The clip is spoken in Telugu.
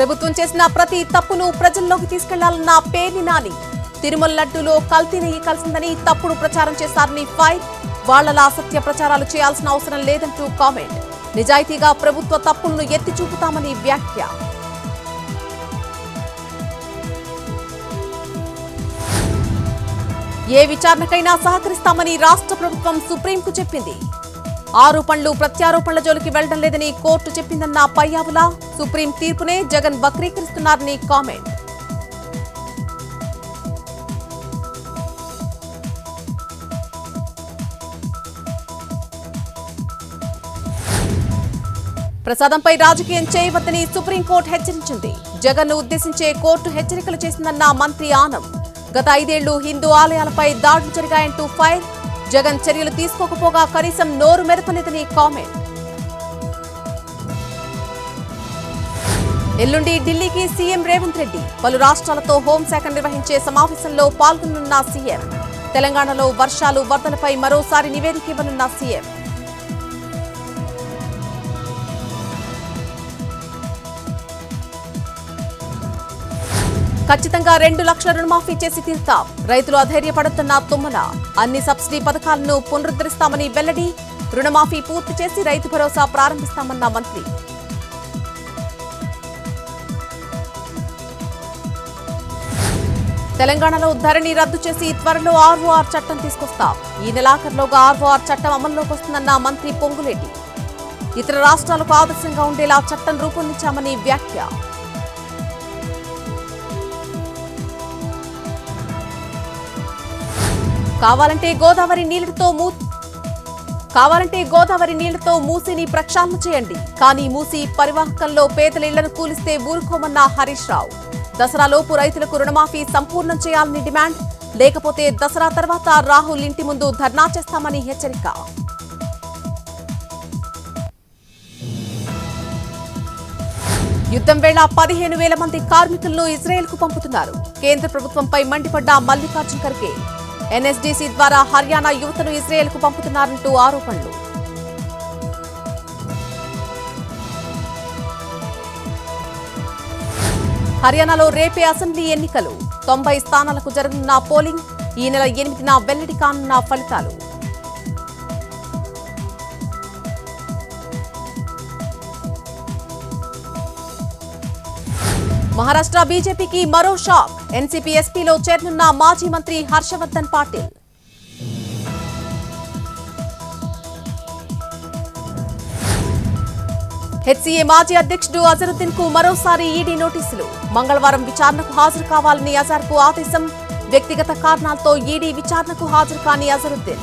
ప్రభుత్వం చేసిన ప్రతి తప్పును ప్రజల్లోకి తీసుకెళ్ళాలన్న పేర్ని నాని. తిరుమల లడ్డూలో కల్తీ నెయ్యి కలిసిందని తప్పుడు ప్రచారం చేశారని ఫైర్. వాళ్ళలా అసత్య ప్రచారాలు చేయాల్సిన అవసరం లేదంటూ కామెంట్. నిజాయితీగా ప్రభుత్వ తప్పులను ఎత్తి చూపుతామని వ్యాఖ్య. ఏ విచారణకైనా సహకరిస్తామని రాష్ట్ర ప్రభుత్వం సుప్రీంకు చెప్పింది. ఆరోపణలు ప్రత్యారోపణల జోలికి వెళ్ళడం లేదని కోర్టు చెప్పిందన్న పయ్యావుల సుప్రీం తీర్పునే జగన్ వక్రీకరిస్తున్నారని కామెంట్. ప్రసాదంపై రాజకీయం చేయవద్దని సుప్రీంకోర్టు హెచ్చరించింది. జగన్ను ఉద్దేశించే కోర్టు హెచ్చరికలు చేసిందన్న మంత్రి ఆనం. గత ఐదేళ్ళు హిందూ ఆలయాలపై దాడులు జరిగాయంటూ ఫైర్ జగన్ చర్యలు తీసుకోకపోగా కనీసం నోరు మెరపలేదని కామెంట్. ఎల్లుండి ఢిల్లీకి సీఎం రేవంత్ రెడ్డి. పలు రాష్ట్రాలతో హోంశాఖ నిర్వహించే సమావేశంలో పాల్గొనున్న సీఎం. తెలంగాణలో వర్షాలు వరదలపై మరోసారి నివేదిక ఇవ్వనున్న సీఎం. ఖచ్చితంగా రెండు లక్షల రుణమాఫీ చేసి తీరుతాం. రైతులు అధైర్యపడుతున్న తుమ్మల అన్ని సబ్సిడీ పథకాలను పునరుద్ధరిస్తామని వెల్లడి రుణమాఫీ పూర్తి చేసి రైతు భరోసా ప్రారంభిస్తామన్న మంత్రి. తెలంగాణలో ధరణి రద్దు చేసి త్వరలో ఆర్ఓఆర్ చట్టం తీసుకొస్తాం. ఈ నెలాఖరులోగా ఆర్ఓఆర్ చట్టం అమల్లోకి వస్తుందన్న మంత్రి పొంగులేటి. ఇతర రాష్ట్రాలకు ఆదర్శంగా ఉండేలా చట్టం రూపొందించామని వ్యాఖ్య. కావాలంటే గోదావరి నీళ్ళతో మూ కావాలంటే గోదావరి నీళ్ళతో మూసిని ప్రక్షాళన చేయండి. కానీ మూసి పరివాహకంలో పేదల ఇళ్ళను కూలిస్తే ఊరుకోమన్న హరీష్ రావు. దసరాలోపు రైతులకు రుణమాఫీ సంపూర్ణం చేయాలని డిమాండ్. లేకపోతే దసరా తర్వాత రాహుల్ ఇంటి ముందు ధర్నా చేస్తామని హెచ్చరిక. యుద్ధం వేళ పదిహేను వేల మంది కార్మికులను ఇజ్రాయెల్కు పంపుతున్నారు. కేంద్ర ప్రభుత్వంపై మండిపడ్డ మల్లికార్జున్ ఖర్గే ఎన్ఎస్డీసీ ద్వారా హర్యానా యువతను ఇజ్రాయెల్కు పంపుతున్నారంటూ ఆరోపణలు. హర్యానాలో రేపే అసెంబ్లీ ఎన్నికలు. తొంభై స్థానాలకు జరగనున్న పోలింగ్ ఈ నెల ఎనిమిదిన వెల్లడి కానున్న ఫలితాలు. మహారాష్ట్ర బీజేపీకి మరో షాక్. ఎన్సీపీ ఎస్పీలో చేరనున్న మాజీ మంత్రి హర్షవర్ధన్ పాటిల్. హెచ్సీఏ మాజీ అధ్యక్షుడు అజరుద్దీన్కు మరోసారి ఈడీ నోటీసులు. మంగళవారం విచారణకు హాజరు కావాలని అజార్కు ఆదేశం. వ్యక్తిగత కారణాలతో ఈడీ విచారణకు హాజరు కాని అజరుద్దీన్.